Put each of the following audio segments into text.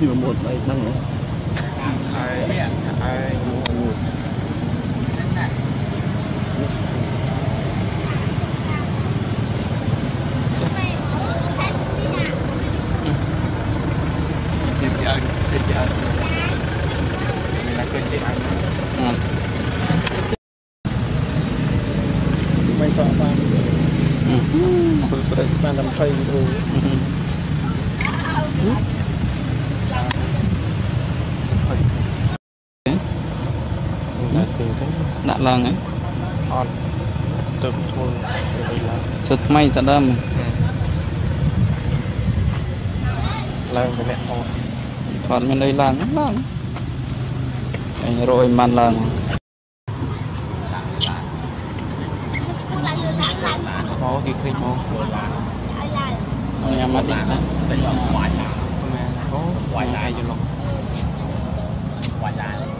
ពីមុតអីហ្នឹងហើយហើយ ជាជាអើជាជាអើមានតែគេជាអើ មិនតបានអំពើប្រេចបានតែ20វីដេអូ តែជើងទៅ ដាក់ ឡើងហ្នឹងអត់ទៅធ្វើទៅឡើងសុទ្ធថ្មីស្ដើមឡើងទៅអ្នកអត់ថតមានអីឡើងឡើងអញរកឲ្យបានឡើងមកគេឃើញមកញ៉ាំមកតិចណាតែយកវាយឡើងមែនអូវាយឡើងយល់វាយឡើងទៅមករីកូនម៉ារីយ៉ានេះនេះខ្លាចស្លាប់ហើយអត់ទៅកន្លងមកខ្ញុំមិនដឹងធ្វើម៉េចខ្លាចឲ្យតែថាទៅតាមអត់ទៅបើនេះមកដល់ចេញតែតាមខ្ញុំព្រឹកតែបែកនឹងធ្វើម៉េចឲ្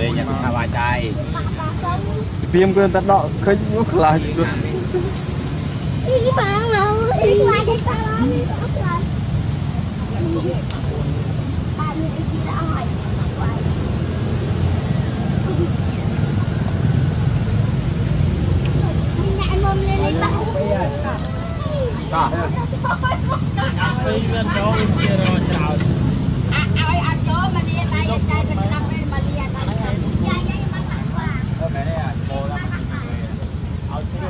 លេងយ៉ាងថាវាយដៃបាក់បាក់ទៅពីមគឺតែដកឃើញខ្លាចទៅអីបាងមកអីខ្លាចតែតាមអត់ខ្លាច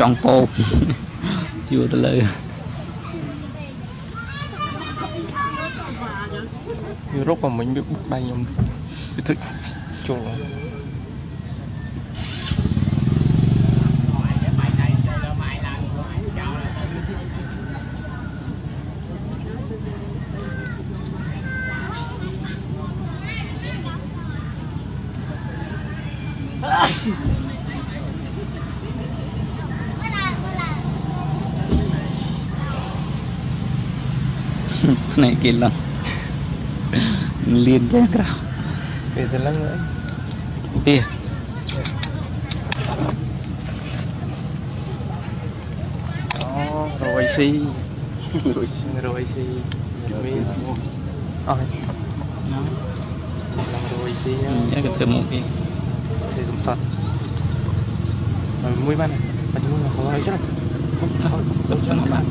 trong cô. Chưa tới lư rốt mà mình biết bắt tay nhầm cái thức chuồng Ah! Naikilang. Lead niya, grabe. Pwede lang na eh. Hindi. Oh, Roy si. Roy si. Roy si. Amin. Okay. Lang Roy si. Ya ketemu ki. Saya gemsat. Mui mana? Maju mana? Kalau itu lah. Kalau itu lah.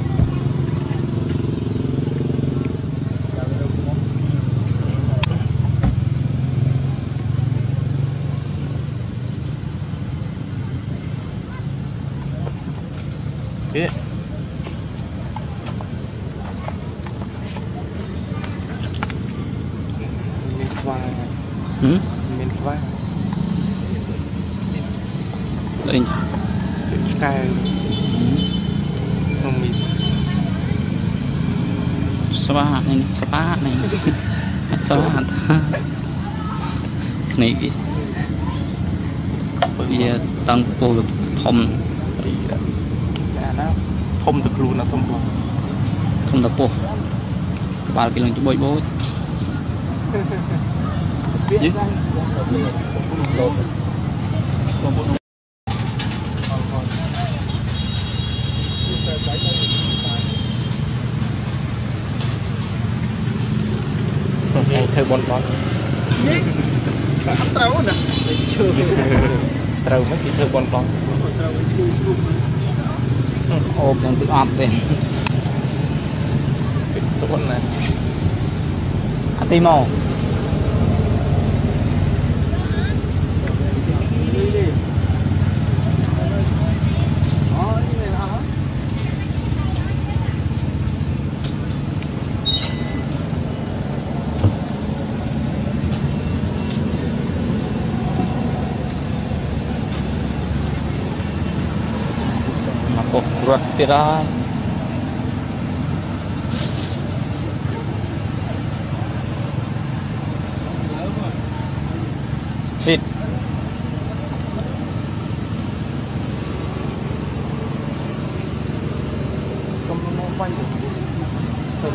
មមានស្វាស្អីចាឆ្កែក្នុងមីស្វានេះស្វានេះស្វានេះវាតាំងពោះធំរីអាណាធំទៅខ្លួនណាធំខ្លួនធំតពោះក្បាលគេឡើងច្បុយបូចយីថ្ងៃ ធ្វើបនបនត្រូវណាឈើត្រូវមិនគេធ្វើបនបនអូបទាំងទឹកអត់ទេគេទុនណាអត់ទីមក bột ruột thì ra thịt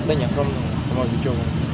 đây nhỉ không không bao giờ chung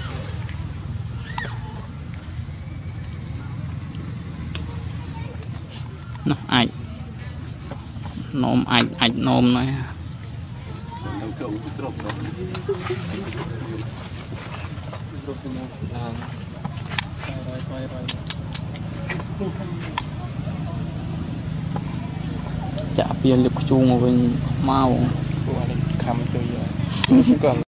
នស៊ីចេះបាច់នោះអាចនំអាចអាចនំណាចាក់ពៀលយកខ្ជូងមកវិញមកពួកនេះខំទៅយកក៏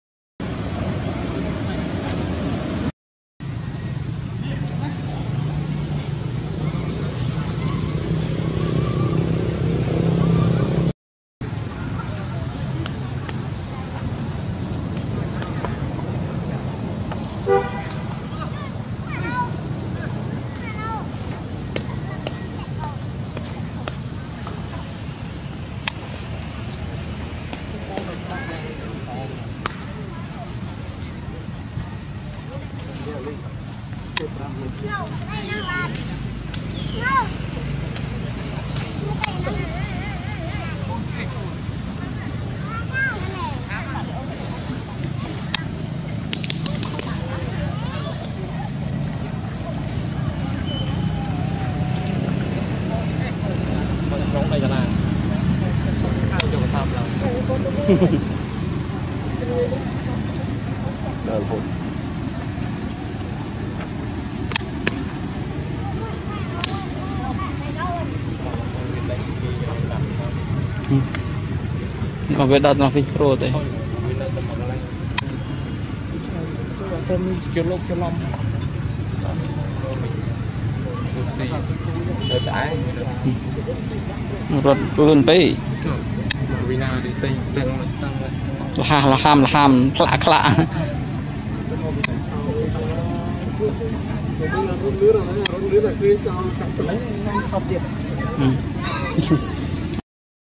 ក្នុងដៃតាណាយកទៅតាមឡើង ដល់ហូត មកវាដល់ដល់វិញស្រួលទេព្រមជលោកច្រឡំស៊ីទៅតែរត់លឿនពេកវិណាទីតែតែងមិនតាំងលះលហាមលហាមខ្លាក់ខ្លាក់រត់លឿនរត់លឿនតែគ្រៀងចោលកាប់ទៅហ្នឹងខប់ទៀតអឺ